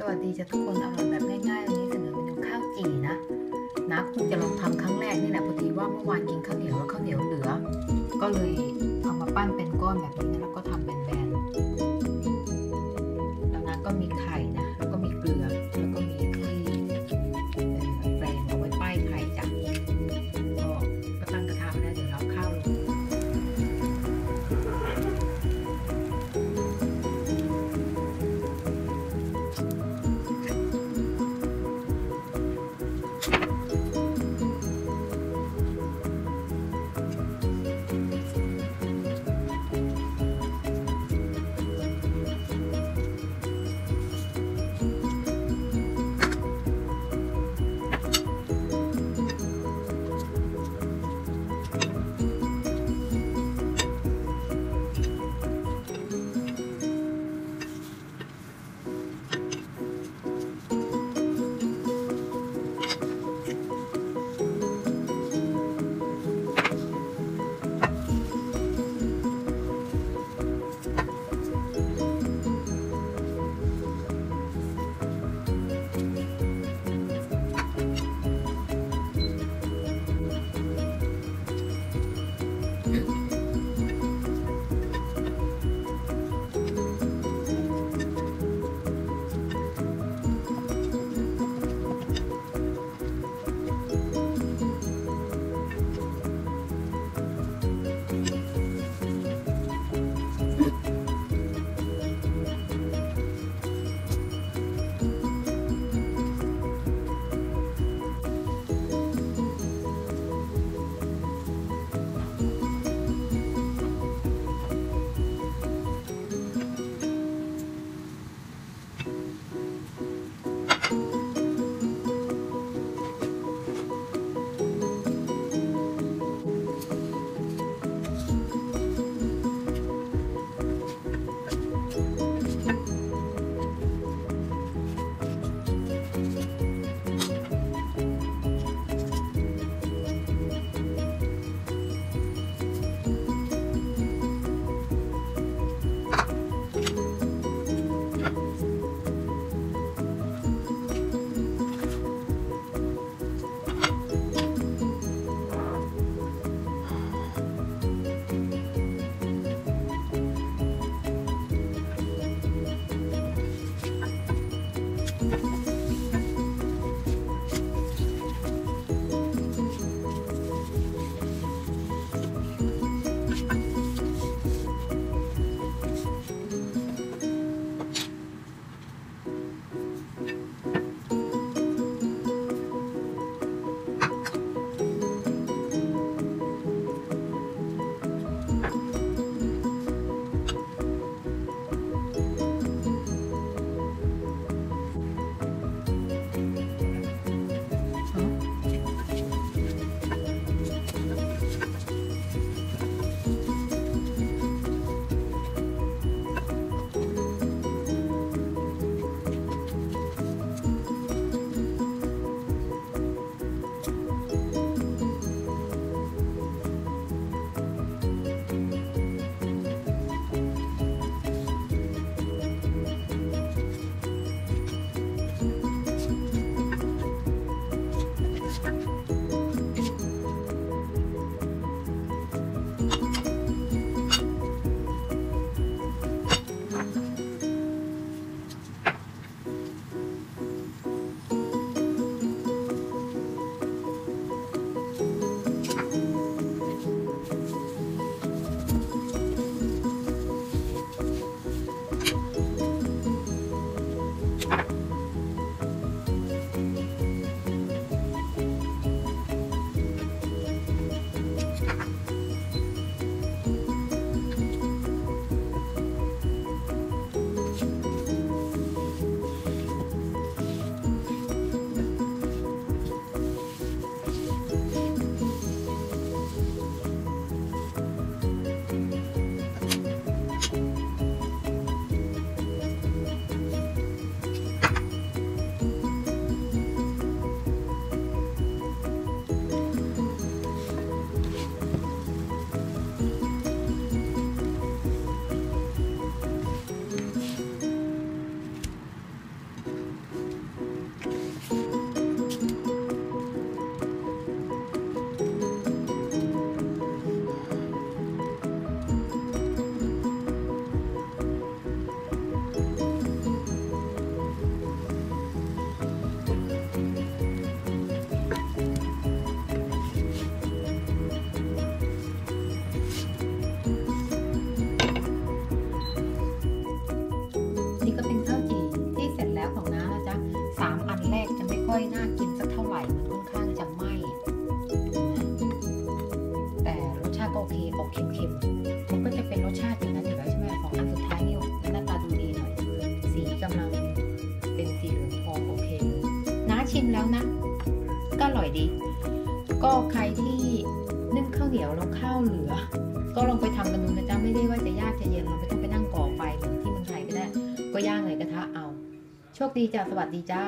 สวัสดีจ้ะทุกคนอร่อยแบบง่ายๆวันนี้เสนอเมนูข้าวจี่นะนะคงจะลองทำครั้งแรกนี่แหละพอดีว่าเมื่อวานกินข้าวเหนียวแล้วข้าวเหนียวเหลือ ก็เลยเอามาปั้นเป็นก้อนแบบนี้นะแล้วก็ทำแบน่อยน่ากินสักเท่าไหร่มันค่อนข้างจะไหมแต่รสชาติก็โอเคออกเค็มๆมันก็จะเป็นรสชาติอย่างนั้นอยู่แล้วใช่ไหมของอันสุดท้ายนี่หน้าตาดูดีหน่อยสีกำลังเป็นสีเหลืองทองโอเคเลยน้าชิมแล้วนะ ก็อร่อยดี ก็ใครที่นึ่งข้าวเหนียวแล้วข้าวเหลือ ก็ลองไปทำกันดูนะจ๊ะไม่ได้ว่าจะยากจะเย็นเราไม่ต้องไปนั่งก่อไฟเหมือนที่เมืองไทยก็ได้ก็ย่างในกระทะเอาโชคดีจ้าสวัสดีจ้า